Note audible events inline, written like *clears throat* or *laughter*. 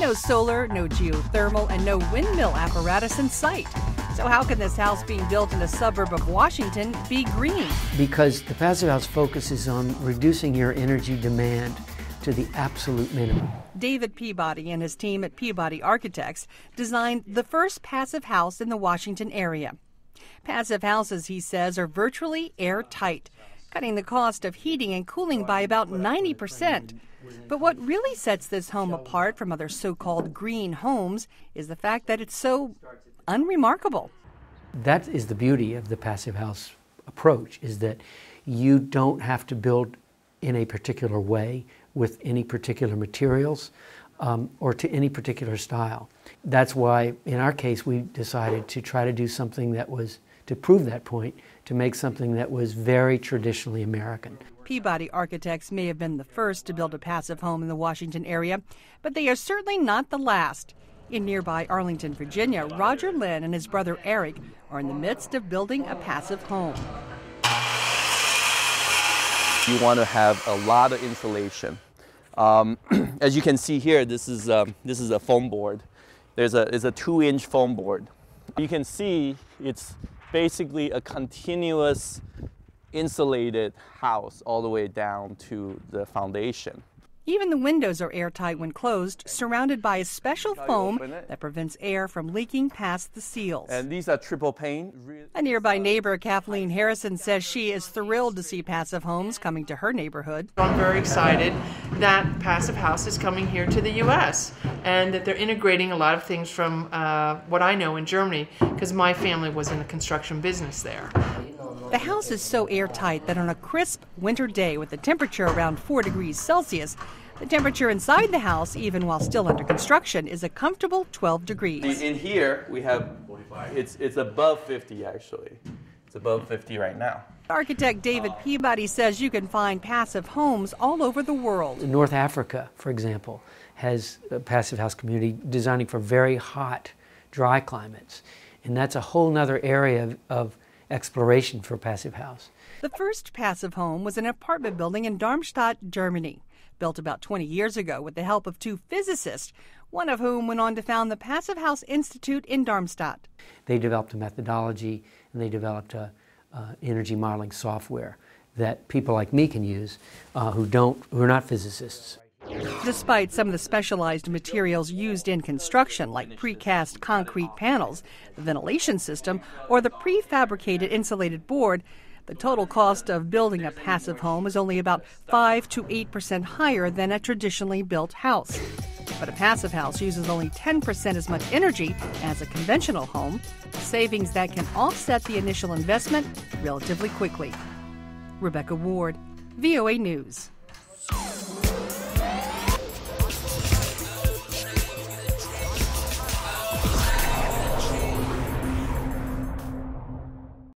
no solar, no geothermal, and no windmill apparatus in sight. So, how can this house being built in a suburb of Washington be green? Because the passive house focuses on reducing your energy demand to the absolute minimum. David Peabody and his team at Peabody Architects designed the first passive house in the Washington area. Passive houses, he says, are virtually airtight, cutting the cost of heating and cooling by about 90 percent. But what really sets this home apart from other so called green homes is the fact that it's so unremarkable. That is the beauty of the passive house approach is that you don't have to build in a particular way with any particular materials um, or to any particular style. That's why, in our case, we decided to try to do something that was, to prove that point, to make something that was very traditionally American. Peabody Architects may have been the first to build a passive home in the Washington area, but they are certainly not the last. In nearby Arlington, Virginia, Roger Lynn and his brother Eric are in the midst of building a passive home. You want to have a lot of insulation. Um, *clears throat* as you can see here, this is, um, this is a foam board. There's a, it's a two inch foam board. You can see it's basically a continuous insulated house all the way down to the foundation. Even the windows are airtight when closed, surrounded by a special foam that prevents air from leaking past the seals. And these are triple pane. A nearby neighbor, Kathleen Harrison, says she is thrilled to see passive homes coming to her neighborhood. I'm very excited that Passive House is coming here to the U.S. and that they're integrating a lot of things from uh, what I know in Germany because my family was in the construction business there. The house is so airtight that on a crisp winter day with a temperature around 4 degrees Celsius, the temperature inside the house, even while still under construction, is a comfortable 12 degrees. In here, we have it's it's above 50 actually. It's above 50 right now. Architect David Peabody says you can find passive homes all over the world. North Africa, for example, has a passive house community designing for very hot, dry climates. And that's a whole other area of, of exploration for Passive House. The first passive home was an apartment building in Darmstadt, Germany, built about 20 years ago with the help of two physicists, one of whom went on to found the Passive House Institute in Darmstadt. They developed a methodology and they developed a uh, energy modeling software that people like me can use uh, who don't who are not physicists. Despite some of the specialized materials used in construction, like precast concrete panels, the ventilation system, or the prefabricated insulated board, the total cost of building a passive home is only about 5 to 8% higher than a traditionally built house. But a passive house uses only 10% as much energy as a conventional home, savings that can offset the initial investment relatively quickly. Rebecca Ward, VOA News.